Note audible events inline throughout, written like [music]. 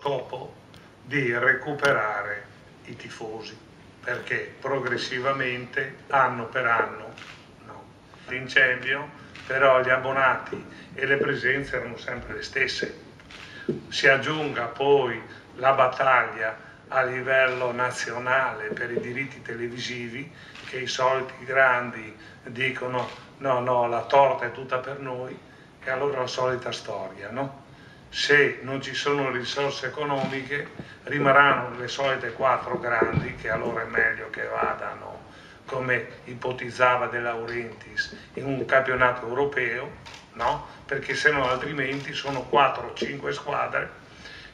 scopo di recuperare i tifosi, perché progressivamente, anno per anno, no. l'incendio, però gli abbonati e le presenze erano sempre le stesse. Si aggiunga poi la battaglia a livello nazionale per i diritti televisivi, che i soliti grandi dicono no, no, la torta è tutta per noi, e allora la solita storia, no? Se non ci sono risorse economiche rimarranno le solite quattro grandi che allora è meglio che vadano come ipotizzava De Laurentiis in un campionato europeo no? perché se no altrimenti sono 4 o 5 squadre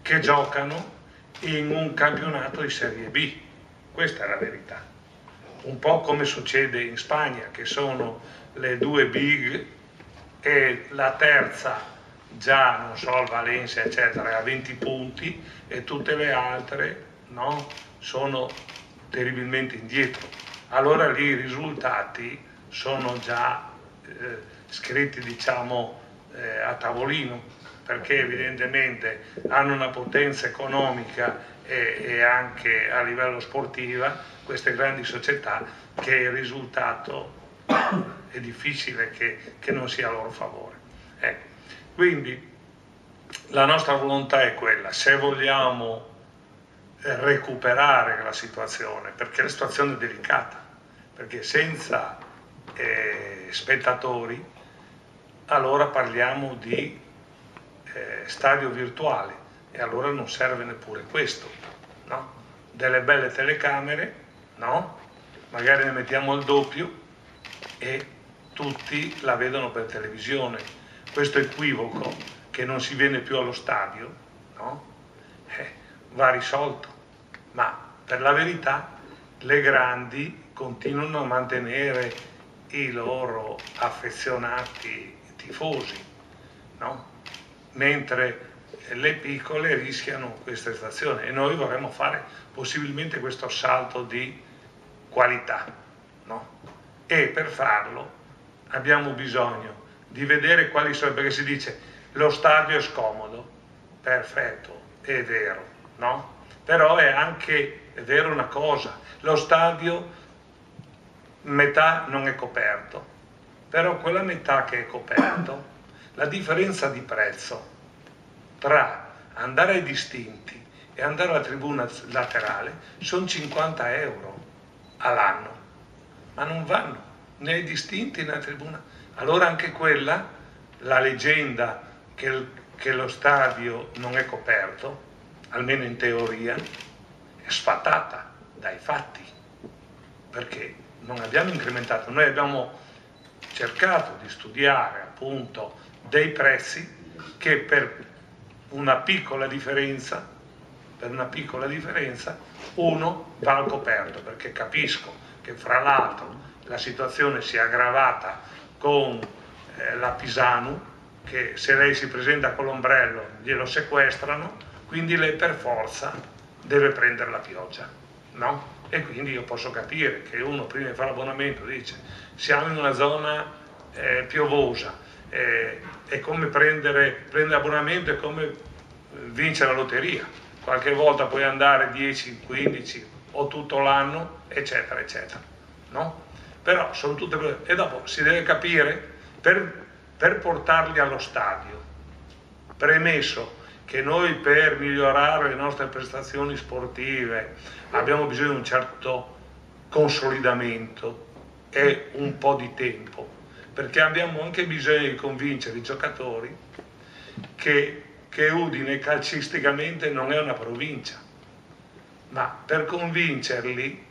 che giocano in un campionato di Serie B questa è la verità un po' come succede in Spagna che sono le due big e la terza già, non so, il Valencia eccetera, ha 20 punti e tutte le altre no, sono terribilmente indietro. Allora lì i risultati sono già eh, scritti, diciamo, eh, a tavolino, perché evidentemente hanno una potenza economica e, e anche a livello sportiva queste grandi società che il risultato è difficile che, che non sia a loro favore. Ecco. Quindi la nostra volontà è quella, se vogliamo eh, recuperare la situazione, perché la situazione è delicata, perché senza eh, spettatori allora parliamo di eh, stadio virtuale e allora non serve neppure questo, no? Delle belle telecamere, no? Magari ne mettiamo il doppio e tutti la vedono per televisione questo equivoco che non si viene più allo stadio no? eh, va risolto, ma per la verità le grandi continuano a mantenere i loro affezionati tifosi, no? mentre le piccole rischiano questa situazione e noi vorremmo fare possibilmente questo salto di qualità no? e per farlo abbiamo bisogno di vedere quali sono, perché si dice lo stadio è scomodo, perfetto, è vero, no? Però è anche è vero una cosa, lo stadio metà non è coperto, però quella metà che è coperto, [coughs] la differenza di prezzo tra andare ai distinti e andare alla tribuna laterale sono 50 euro all'anno, ma non vanno né ai distinti né alla tribuna allora anche quella, la leggenda che, che lo stadio non è coperto, almeno in teoria, è sfatata dai fatti, perché non abbiamo incrementato, noi abbiamo cercato di studiare appunto dei prezzi che per una piccola differenza, per una piccola differenza, uno va al coperto, perché capisco che fra l'altro la situazione si è aggravata con eh, la Pisanu, che se lei si presenta con l'ombrello glielo sequestrano, quindi lei per forza deve prendere la pioggia, no? E quindi io posso capire che uno prima di fare l'abbonamento dice siamo in una zona eh, piovosa, eh, come prendere, prendere l'abbonamento, è come eh, vincere la lotteria, qualche volta puoi andare 10, 15 o tutto l'anno, eccetera, eccetera, no? Però sono tutte cose. E dopo si deve capire per, per portarli allo stadio premesso che noi per migliorare le nostre prestazioni sportive abbiamo bisogno di un certo consolidamento e un po' di tempo perché abbiamo anche bisogno di convincere i giocatori che, che Udine calcisticamente non è una provincia ma per convincerli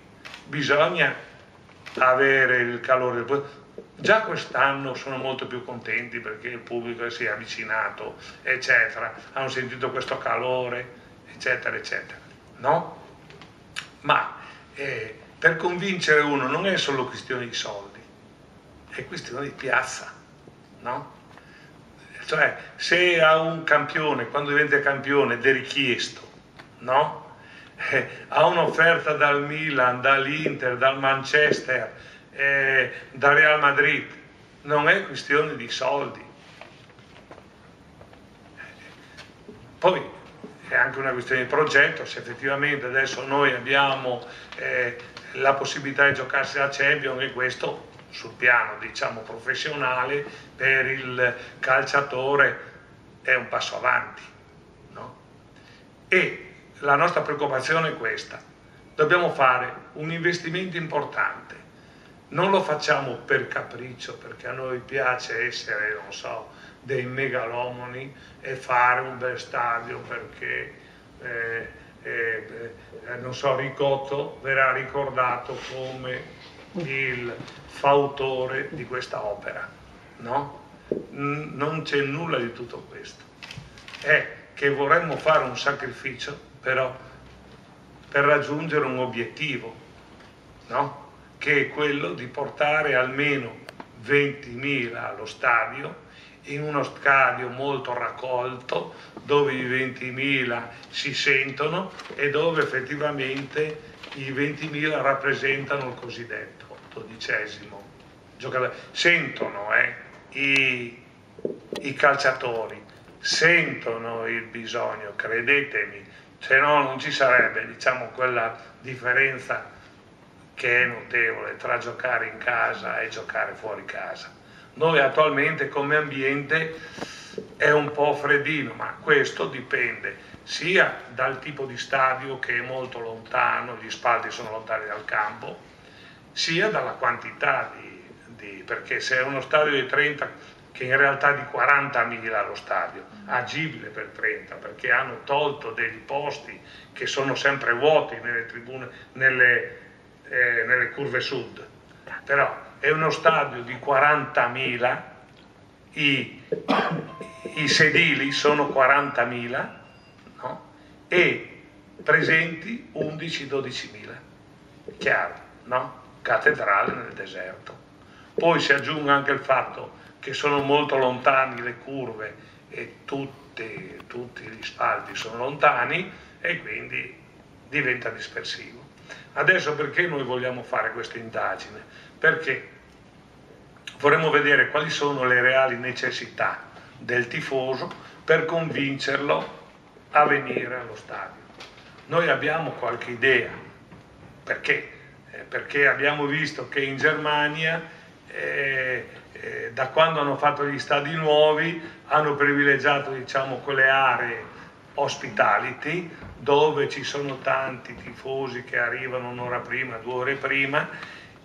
bisogna avere il calore. Già quest'anno sono molto più contenti perché il pubblico si è avvicinato, eccetera, hanno sentito questo calore, eccetera, eccetera. No? Ma eh, per convincere uno non è solo questione di soldi, è questione di piazza, no? Cioè, se a un campione, quando diventa campione, è richiesto, no? Eh, ha un'offerta dal Milan, dall'Inter, dal Manchester, eh, dal Real Madrid, non è questione di soldi. Poi è anche una questione di progetto, se effettivamente adesso noi abbiamo eh, la possibilità di giocarsi la Champions e questo sul piano diciamo professionale per il calciatore è un passo avanti. No? E la nostra preoccupazione è questa, dobbiamo fare un investimento importante, non lo facciamo per capriccio, perché a noi piace essere, non so, dei megalomani e fare un bel stadio perché, eh, eh, eh, non so, Ricotto verrà ricordato come il fautore di questa opera, no? Non c'è nulla di tutto questo. È che vorremmo fare un sacrificio, però, per raggiungere un obiettivo, no? Che è quello di portare almeno 20.000 allo stadio in uno stadio molto raccolto dove i 20.000 si sentono e dove effettivamente i 20.000 rappresentano il cosiddetto dodicesimo giocatore. Sentono eh, i, i calciatori, sentono il bisogno, credetemi, se no non ci sarebbe diciamo, quella differenza che è notevole tra giocare in casa e giocare fuori casa. Noi attualmente come ambiente è un po' freddino, ma questo dipende sia dal tipo di stadio che è molto lontano, gli spalti sono lontani dal campo, sia dalla quantità di, di perché se è uno stadio di 30 che in realtà di 40.000 lo stadio, agibile per 30, perché hanno tolto degli posti che sono sempre vuoti nelle tribune, nelle, eh, nelle curve sud. Però è uno stadio di 40.000, i, i, sedili sono 40.000 no? e presenti 11-12.000. Chiaro, no? Cattedrale nel deserto. Poi si aggiunge anche il fatto che sono molto lontani le curve e tutti, tutti gli spalti sono lontani e quindi diventa dispersivo. Adesso perché noi vogliamo fare questa indagine? Perché vorremmo vedere quali sono le reali necessità del tifoso per convincerlo a venire allo stadio. Noi abbiamo qualche idea, perché? Eh, perché abbiamo visto che in Germania eh, eh, da quando hanno fatto gli stadi nuovi hanno privilegiato diciamo, quelle aree hospitality dove ci sono tanti tifosi che arrivano un'ora prima, due ore prima,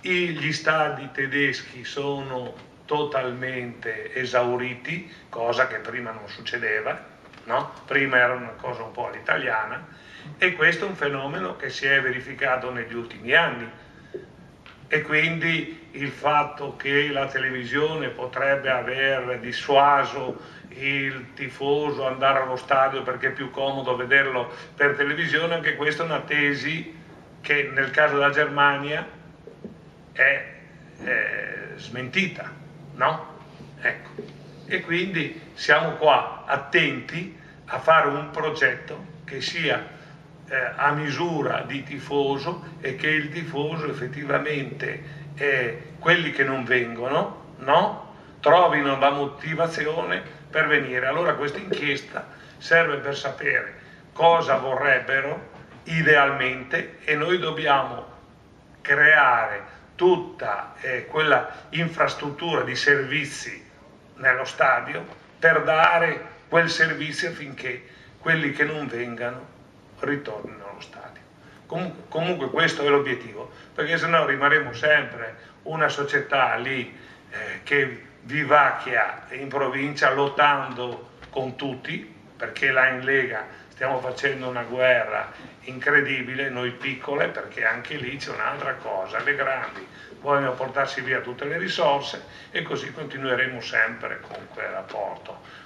gli stadi tedeschi sono totalmente esauriti, cosa che prima non succedeva, no? prima era una cosa un po' all'italiana e questo è un fenomeno che si è verificato negli ultimi anni e quindi il fatto che la televisione potrebbe aver dissuaso il tifoso andare allo stadio perché è più comodo vederlo per televisione, anche questa è una tesi che nel caso della Germania è, è smentita, no? Ecco. E quindi siamo qua attenti a fare un progetto che sia eh, a misura di tifoso e che il tifoso effettivamente, eh, quelli che non vengono, no? trovino la motivazione per venire. Allora questa inchiesta serve per sapere cosa vorrebbero idealmente e noi dobbiamo creare tutta eh, quella infrastruttura di servizi nello stadio per dare quel servizio affinché quelli che non vengano ritornino allo stadio. Com- comunque questo è l'obiettivo, perché se no rimarremo sempre una società lì eh, che vivacchia in provincia lottando con tutti, perché là in Lega stiamo facendo una guerra incredibile, noi piccole, perché anche lì c'è un'altra cosa, le grandi vogliono portarsi via tutte le risorse e così continueremo sempre con quel rapporto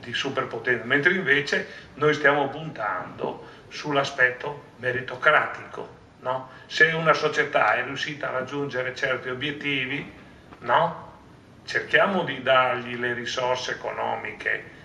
di superpotenza, mentre invece noi stiamo puntando sull'aspetto meritocratico. No? Se una società è riuscita a raggiungere certi obiettivi, no? cerchiamo di dargli le risorse economiche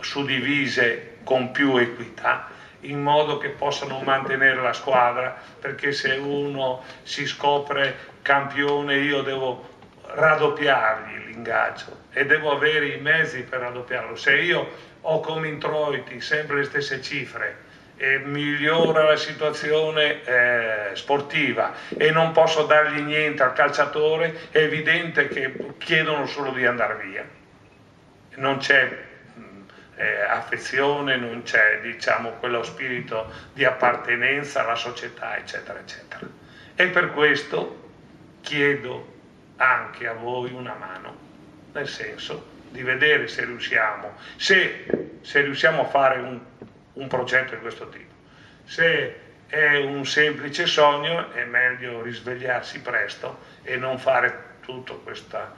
suddivise con più equità in modo che possano mantenere la squadra perché se uno si scopre campione io devo raddoppiargli l'ingaggio e devo avere i mezzi per raddoppiarlo. Se io ho come introiti sempre le stesse cifre e migliora la situazione eh, sportiva e non posso dargli niente al calciatore, è evidente che chiedono solo di andare via. Non c'è eh, affezione, non c'è diciamo, quello spirito di appartenenza alla società, eccetera, eccetera. E per questo chiedo anche a voi una mano, nel senso di vedere se riusciamo, se, se riusciamo a fare un, un progetto di questo tipo. Se è un semplice sogno è meglio risvegliarsi presto e non fare tutta questa,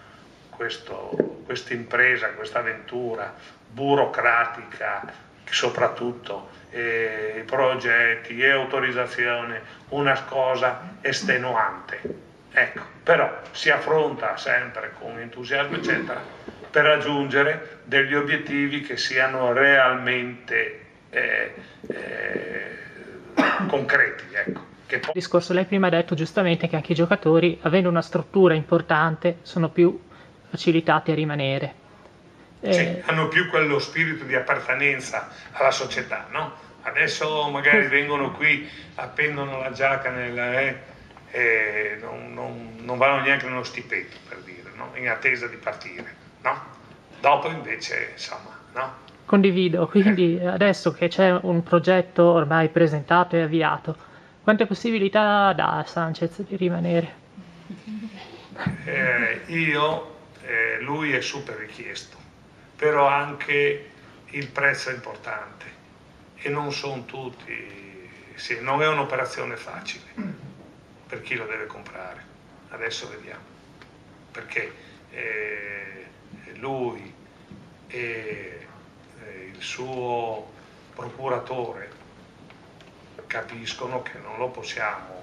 impresa, questa avventura burocratica soprattutto, eh, progetti e autorizzazione, una cosa estenuante. Ecco, però si affronta sempre con entusiasmo, eccetera, per raggiungere degli obiettivi che siano realmente eh, eh, concreti. Ecco. Il discorso lei prima ha detto giustamente che anche i giocatori, avendo una struttura importante, sono più facilitati a rimanere. Eh... Sì, hanno più quello spirito di appartenenza alla società, no? Adesso magari vengono qui, appendono la giacca nella, eh, e non, non, non, vanno neanche nello stipendio, per dire, no? in attesa di partire. No? Dopo invece, insomma, no? Condivido, quindi adesso che c'è un progetto ormai presentato e avviato, quante possibilità dà Sanchez di rimanere? Eh, io, eh, lui è super richiesto, però anche il prezzo è importante e non sono tutti, sì, non è un'operazione facile per chi lo deve comprare. Adesso vediamo, perché eh, lui e eh, il suo procuratore capiscono che non lo possiamo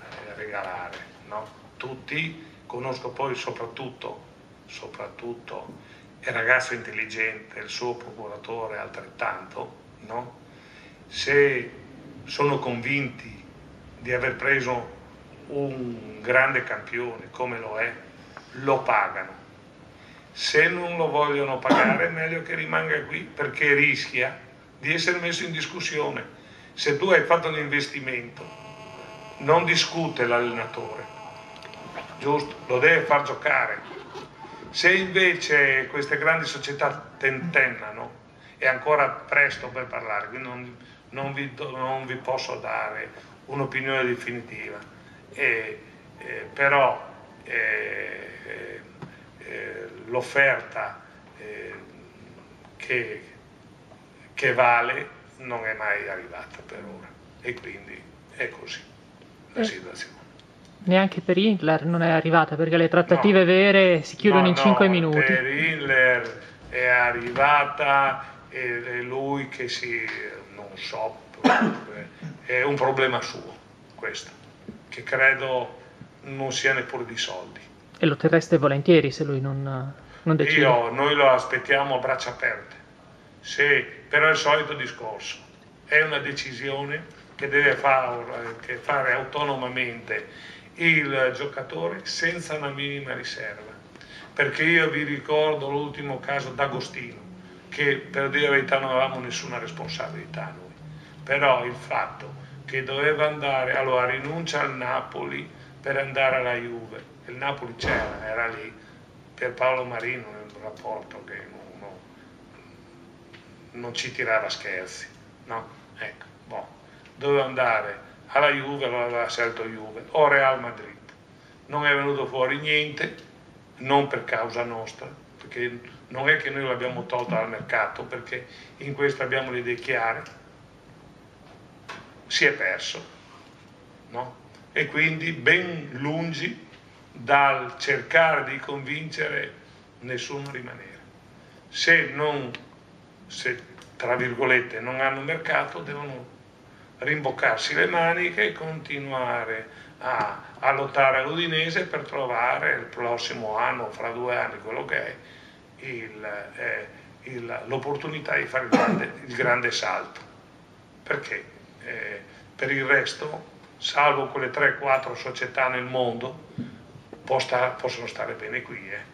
eh, regalare. No? Tutti, conosco poi soprattutto, soprattutto il ragazzo intelligente, il suo procuratore altrettanto, no? se sono convinti di aver preso un grande campione come lo è, lo pagano. Se non lo vogliono pagare è meglio che rimanga qui perché rischia di essere messo in discussione. Se tu hai fatto un investimento, non discute l'allenatore, giusto? Lo deve far giocare. Se invece queste grandi società tentennano, è ancora presto per parlare, quindi non, non, vi, non vi posso dare un'opinione definitiva e, eh, però eh, eh, l'offerta eh, che, che vale non è mai arrivata per ora e quindi è così la eh, situazione. Neanche per Hitler non è arrivata perché le trattative no, vere si chiudono no, in 5 no, minuti. Per Hitler è arrivata e è lui che si, non so, è un problema suo questo che credo non sia neppure di soldi. E lo terreste volentieri se lui non, non decide? Io, noi lo aspettiamo a braccia aperte, se, però è il solito discorso, è una decisione che deve fare, che fare autonomamente il giocatore senza una minima riserva. Perché io vi ricordo l'ultimo caso d'Agostino, che per dire la verità non avevamo nessuna responsabilità noi, però il fatto che doveva andare, allora rinuncia al Napoli per andare alla Juve, il Napoli c'era, era lì, per Paolo Marino nel rapporto che non, non, ci tirava scherzi, no? Ecco, boh. doveva andare alla Juve, allora aveva scelto Juve, o Real Madrid. Non è venuto fuori niente, non per causa nostra, perché non è che noi l'abbiamo tolto dal mercato, perché in questo abbiamo le idee chiare, si è perso. No? E quindi ben lungi dal cercare di convincere nessuno a rimanere. Se, non, se tra virgolette non hanno mercato devono rimboccarsi le maniche e continuare a, a lottare all'Udinese per trovare il prossimo anno, fra due anni, quello che è, eh, l'opportunità di fare il grande, il grande salto. Perché? Eh, per il resto, salvo quelle 3-4 società nel mondo, sta, possono stare bene qui. Eh.